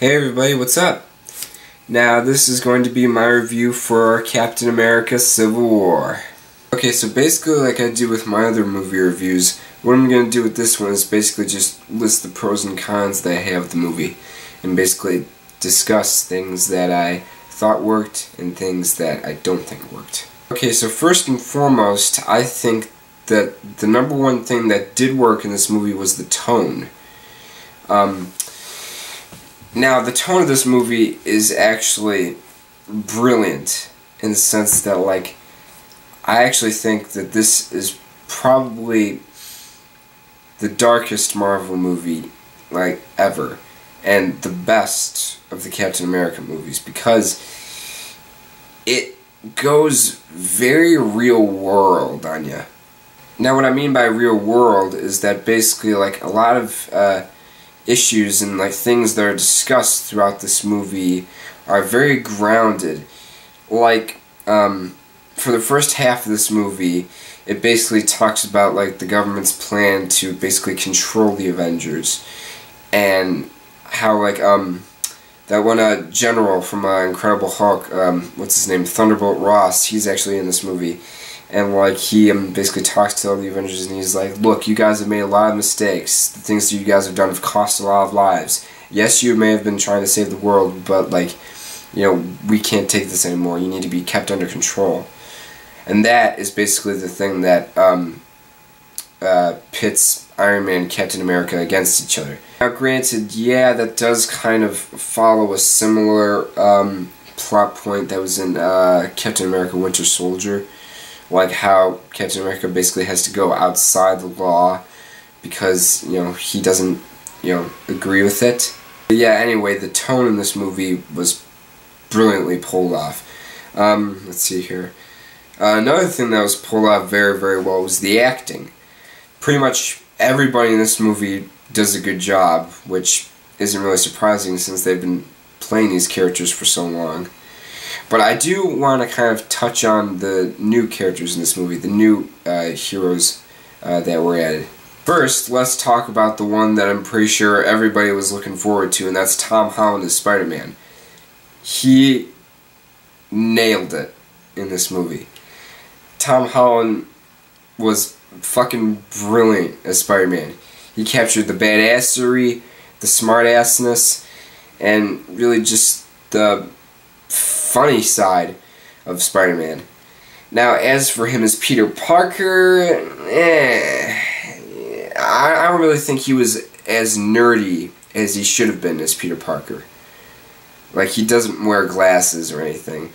Hey everybody, what's up? Now this is going to be my review for Captain America Civil War. Okay, so basically like I do with my other movie reviews, what I'm going to do with this one is basically just list the pros and cons that I have of the movie. And basically discuss things that I thought worked and things that I don't think worked. Okay, so first and foremost, I think that the number one thing that did work in this movie was the tone. Um, now, the tone of this movie is actually brilliant in the sense that, like, I actually think that this is probably the darkest Marvel movie, like, ever. And the best of the Captain America movies because it goes very real world on you. Now, what I mean by real world is that basically, like, a lot of, uh, issues and like things that are discussed throughout this movie are very grounded. Like, um, for the first half of this movie, it basically talks about like the government's plan to basically control the Avengers, and how like um that one uh, general from uh, Incredible Hulk, um, what's his name, Thunderbolt Ross, he's actually in this movie and like he um, basically talks to all the Avengers and he's like, look, you guys have made a lot of mistakes. The things that you guys have done have cost a lot of lives. Yes, you may have been trying to save the world, but like, you know, we can't take this anymore. You need to be kept under control. And that is basically the thing that um, uh, pits Iron Man and Captain America against each other. Now, granted, yeah, that does kind of follow a similar um, plot point that was in uh, Captain America Winter Soldier like how Captain America basically has to go outside the law because you know he doesn't you know agree with it. But yeah, anyway, the tone in this movie was brilliantly pulled off. Um, let's see here. Uh, another thing that was pulled off very very well was the acting. Pretty much everybody in this movie does a good job, which isn't really surprising since they've been playing these characters for so long. But I do want to kind of touch on the new characters in this movie, the new uh, heroes uh, that were added. First, let's talk about the one that I'm pretty sure everybody was looking forward to, and that's Tom Holland as Spider-Man. He nailed it in this movie. Tom Holland was fucking brilliant as Spider-Man. He captured the badassery, the smartassness, and really just the funny side of Spider-Man. Now, as for him as Peter Parker, eh, I, I don't really think he was as nerdy as he should have been as Peter Parker. Like, he doesn't wear glasses or anything.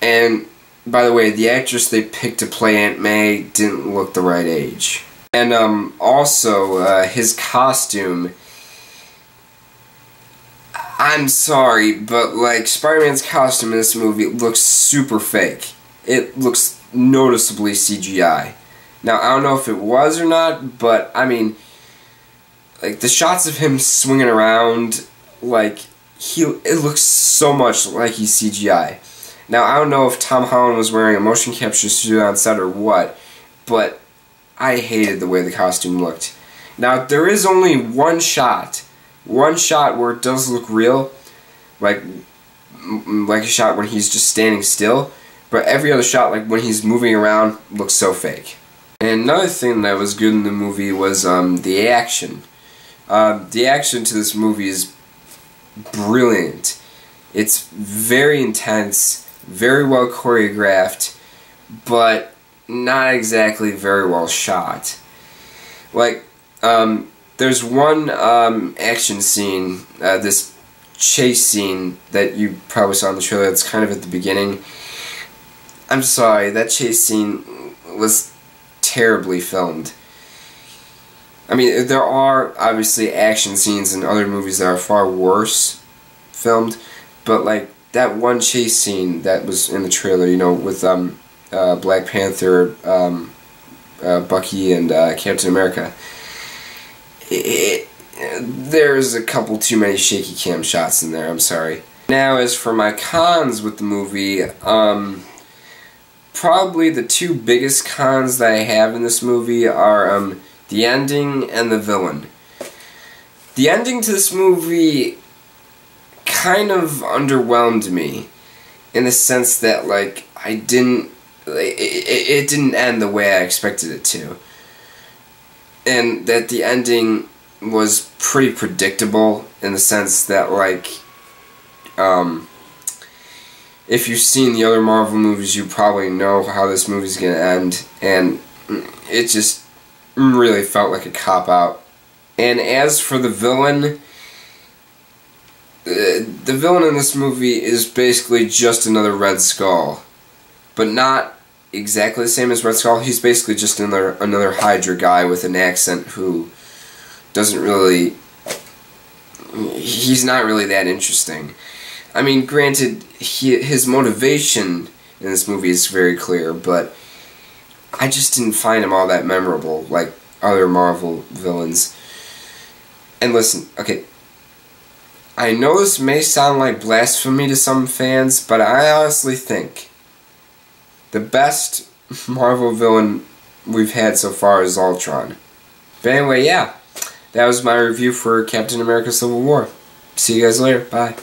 And, by the way, the actress they picked to play Aunt May didn't look the right age. And, um, also, uh, his costume I'm sorry, but like Spider-Man's costume in this movie looks super fake. It looks noticeably CGI. Now I don't know if it was or not, but I mean, like the shots of him swinging around, like he, it looks so much like he's CGI. Now I don't know if Tom Holland was wearing a motion capture suit on set or what, but I hated the way the costume looked. Now there is only one shot one shot where it does look real, like like a shot when he's just standing still, but every other shot, like when he's moving around, looks so fake. And another thing that was good in the movie was um, the action. Uh, the action to this movie is brilliant. It's very intense, very well choreographed, but not exactly very well shot. Like, um, there's one um, action scene, uh, this chase scene that you probably saw in the trailer that's kind of at the beginning. I'm sorry, that chase scene was terribly filmed. I mean, there are obviously action scenes in other movies that are far worse filmed, but like that one chase scene that was in the trailer, you know, with um, uh, Black Panther, um, uh, Bucky, and uh, Captain America it, there's a couple too many shaky cam shots in there, I'm sorry. Now, as for my cons with the movie, um, probably the two biggest cons that I have in this movie are um, the ending and the villain. The ending to this movie kind of underwhelmed me in the sense that like I didn't it, it, it didn't end the way I expected it to. And that the ending was pretty predictable in the sense that like um if you've seen the other Marvel movies you probably know how this movie's to end and it just really felt like a cop out. And as for the villain, uh, the villain in this movie is basically just another Red Skull, but not exactly the same as Red Skull. He's basically just another another Hydra guy with an accent who doesn't really. He's not really that interesting. I mean, granted, he, his motivation in this movie is very clear, but I just didn't find him all that memorable like other Marvel villains. And listen, okay, I know this may sound like blasphemy to some fans, but I honestly think the best Marvel villain we've had so far is Ultron. But anyway, yeah, that was my review for Captain America Civil War. See you guys later. Bye.